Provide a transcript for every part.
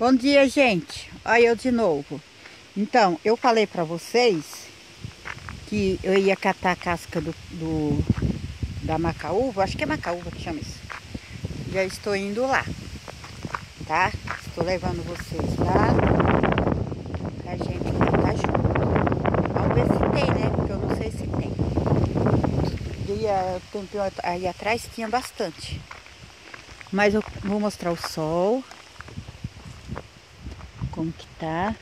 Bom dia, gente. Olha eu de novo. Então, eu falei para vocês que eu ia catar a casca do, do, da macaúva. Acho que é macaúva que chama isso. Já estou indo lá, tá? Estou levando vocês lá pra gente catar junto. Vamos ver se tem, né? Porque eu não sei se tem. Dia, aí atrás tinha bastante. Mas eu vou mostrar o sol. Como que tá.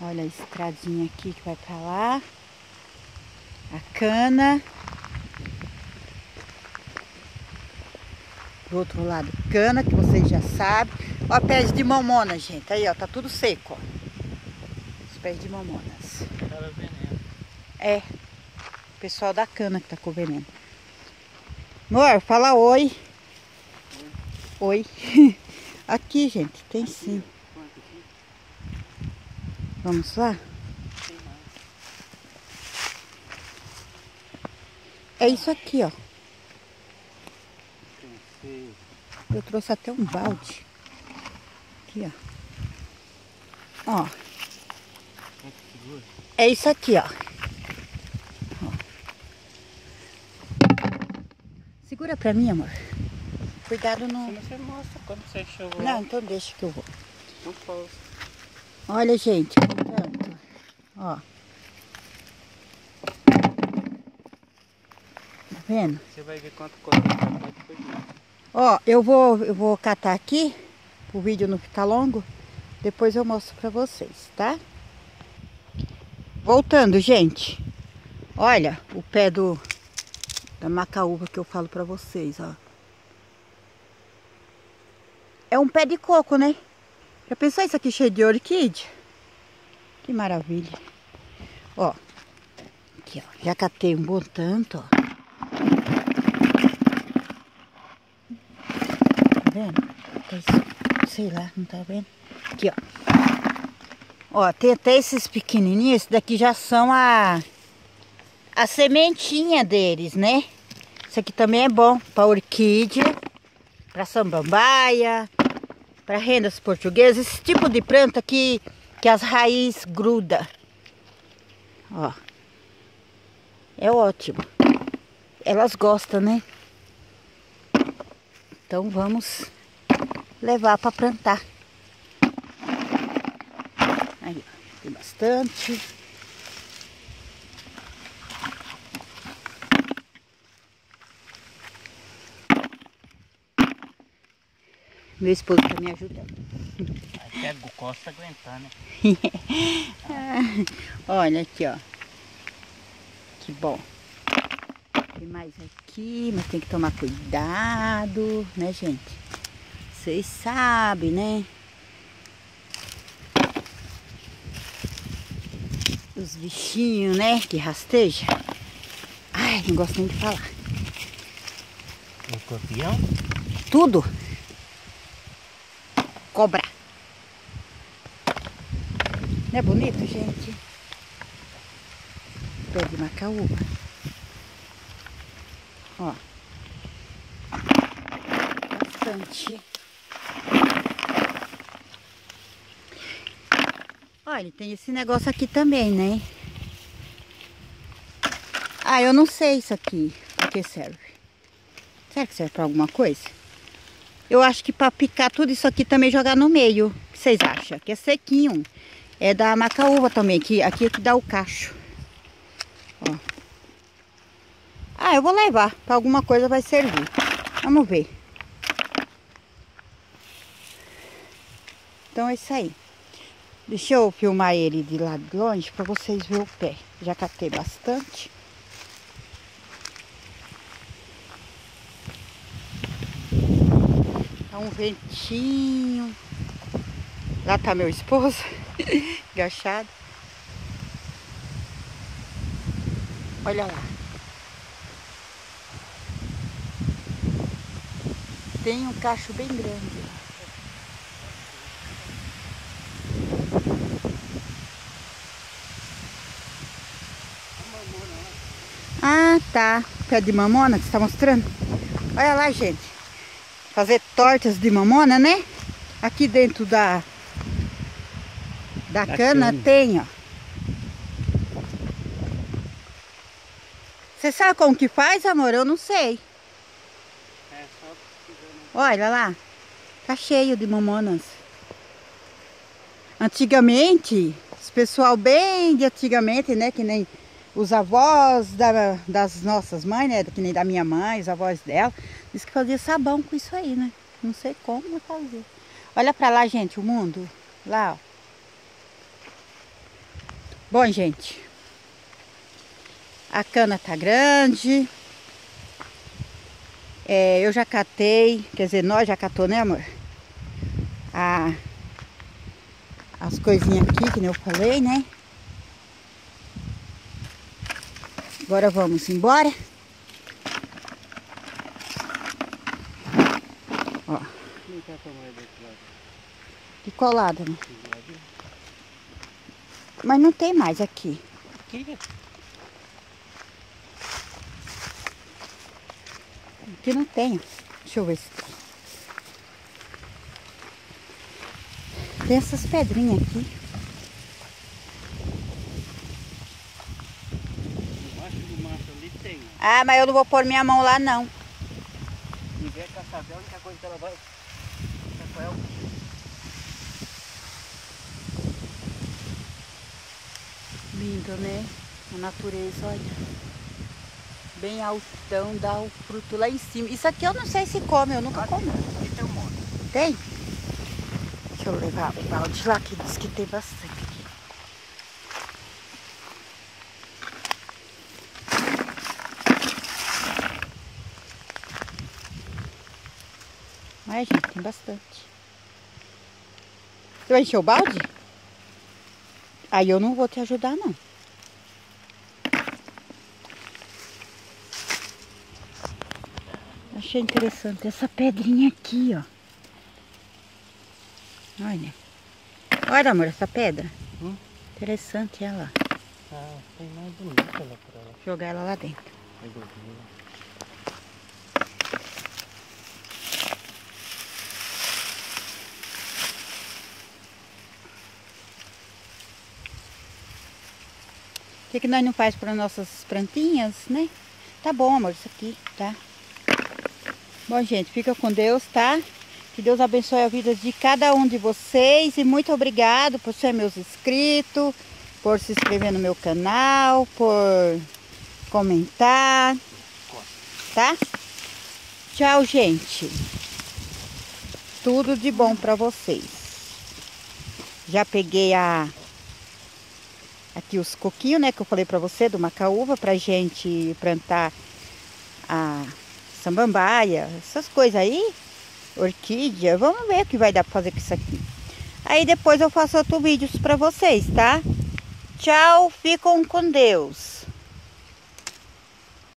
Olha a estradinha aqui que vai pra lá. A cana. Do outro lado, cana, que vocês já sabem. Ó, pés de mamona, gente. Aí, ó, tá tudo seco, ó. Os pés de mamonas. É. O pessoal da cana que tá com veneno. Amor, fala oi. Oi. Aqui, gente, tem sim. Vamos lá? É isso aqui, ó. Eu trouxe até um balde. Aqui, ó. Ó. É isso aqui, ó. ó. Segura pra mim, amor. Cuidado no... Você mostra quando você chegou. Não, então deixa que eu vou. Não posso. Olha, gente, tanto. Ó. Tá vendo? Você vai ver quanto pegar. Ó, eu vou, eu vou catar aqui, o vídeo não ficar longo. Depois eu mostro pra vocês, tá? Voltando, gente. Olha o pé do da macaúva que eu falo pra vocês, ó. É um pé de coco, né? Já pensou isso aqui cheio de orquídea? Que maravilha. Ó. Aqui, ó. Já catei um bom tanto, ó. Tá vendo? Tá sei lá, não tá vendo? Aqui, ó. Ó, tem até esses pequenininhos. Daqui já são a... A sementinha deles, né? Isso aqui também é bom para orquídea, para samambaia, para rendas portuguesas, esse tipo de planta que, que as raízes gruda. Ó. É ótimo. Elas gostam, né? Então vamos levar para plantar. Aí, ó, tem bastante. Meu esposo tá me ajudando. Até o Costa aguentar, né? Olha aqui, ó. Que bom. Tem mais aqui, mas tem que tomar cuidado, né, gente? Vocês sabem, né? Os bichinhos, né, que rasteja. Ai, não gosto nem de falar. O escorpião? Tudo cobra. Não é bonito, gente? Pé de macaúba. Ó. Bastante. Olha, tem esse negócio aqui também, né? Ah, eu não sei isso aqui. Pra que serve? Será que serve pra alguma coisa? Eu acho que para picar tudo isso aqui também jogar no meio. O que vocês acham? Que é sequinho. É da macaúva também, que aqui é que dá o cacho. Ó. Ah, eu vou levar. Para alguma coisa vai servir. Vamos ver. Então é isso aí. Deixa eu filmar ele de lá de longe para vocês verem o pé. Já catei bastante. Tá um ventinho. Lá tá meu esposo, agachado. Olha lá. Tem um cacho bem grande Ah, tá. Pé de mamona que você tá mostrando? Olha lá, gente fazer tortas de mamona, né? Aqui dentro da, da, Da cana, cana. tem, ó. Você sabe como que faz, amor? Eu não sei. É só. Olha lá. Tá cheio de mamonas. Antigamente, os pessoal bem de antigamente, né? Que nem os avós da- das nossas mães, né? Que nem da minha mãe, os avós dela. Diz que fazia sabão com isso aí, né? Não sei como, fazia. Olha pra lá, gente, o mundo. Lá, ó. Bom, gente. A cana tá grande. É, eu já catei, quer dizer, nós já catou, né, amor? A, as coisinhas aqui, que nem eu falei, né? Agora vamos embora. Ó, que colada, né? Mas não tem mais aqui. Aqui, Aqui não tem. Deixa eu ver se tem. Tem essas pedrinhas aqui. embaixo do mato ali tem. ó. Ah, mas eu não vou pôr minha mão lá, não. A única coisa que ela vai. Rafael. Lindo, né? A natureza, olha. Bem altão, dá o fruto lá em cima. Isso aqui eu não sei se come, eu nunca comi. Aqui tem um monte. Tem? Deixa eu levar o balde lá, que diz que tem bastante Mas, gente, tem bastante. Você vai encher o balde? Aí eu não vou te ajudar, não. Achei interessante essa pedrinha aqui, ó. Olha. Olha, amor, essa pedra. Hum? Interessante ela. Ah, tem mais bonita lá pra lá. Jogar ela lá dentro. Aí que, que nós não faz para nossas plantinhas, né? Tá bom, amor, isso aqui, tá? Bom, gente, fica com Deus, tá? Que Deus abençoe a vida de cada um de vocês e muito obrigado por ser meus inscritos, por se inscrever no meu canal, por comentar, tá? Tchau, gente. Tudo de bom para vocês. Já peguei a aqui os coquinhos, né, que eu falei pra você do macaúva pra gente plantar a samambaia, essas coisas aí, orquídea. Vamos ver o que vai dar pra fazer com isso aqui. Aí depois eu faço outro vídeo pra vocês, tá? Tchau, ficam com Deus.